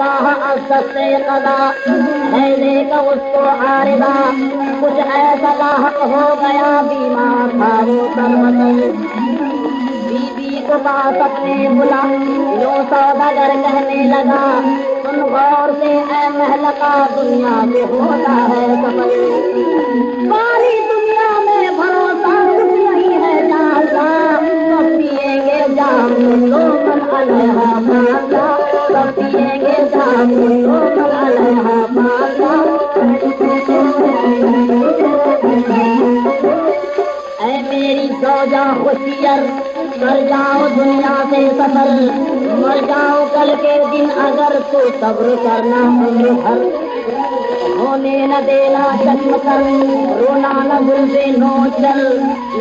नागाह असद से कदा है देखा उसको आरिदा। कुछ ऐसा हो गया बीमार था बीबी को पास अपने बुला। लो सौदागर कहने लगा। सुन गौर से ऐ महलका दुनिया में होता है सफल। सारी दुनिया में भरोसा नहीं है जानता सब पिएँगे जाम लो मन मेरी जाओ दुनिया से सफल मर जाओ कल के दिन अगर तो सब्र करना उम्र भर होने न देना जन्म कर, रोना न दिल से नो चल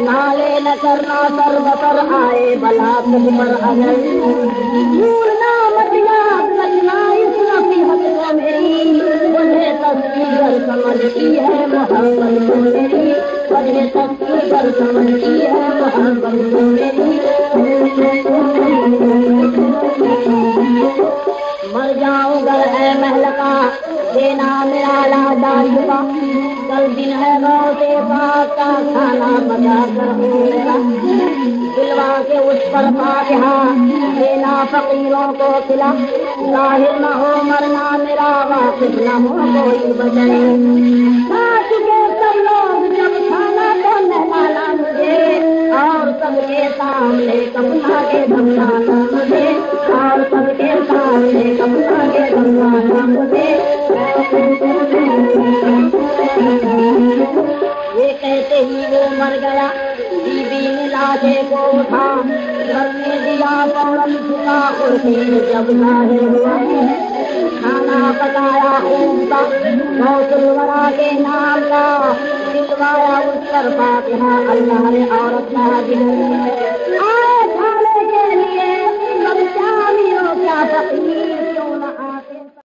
नाले न करना सर बसर आए बला तुझ पर अगर तस्वीर समझती है मोहब्बत को मेरी मुझे तस्वीर समझती है मोहब्बत को मेरी जाऊँगा है महल का देना मेरा युवा। कल दिन है गौसे पाक का खाना बचा कर दिलवा के उस पर फातिहा देना फकीरों को खिला ज़ाहिर न हो मरना मेरा वाकिफ न हो कोई बचने खा चुके सब लोग जब खाना तो नहलाना मुझे और सबके सामने कपना के धमकाना मुझे और सबके सामने कपना के धमकाना मुझे ये कहते ही वो मर गया। ने खाना पकाया ऊँचा बना के नाम का दिलवाया उत्तर पर अल्लाह ने औरत नाजिल आए!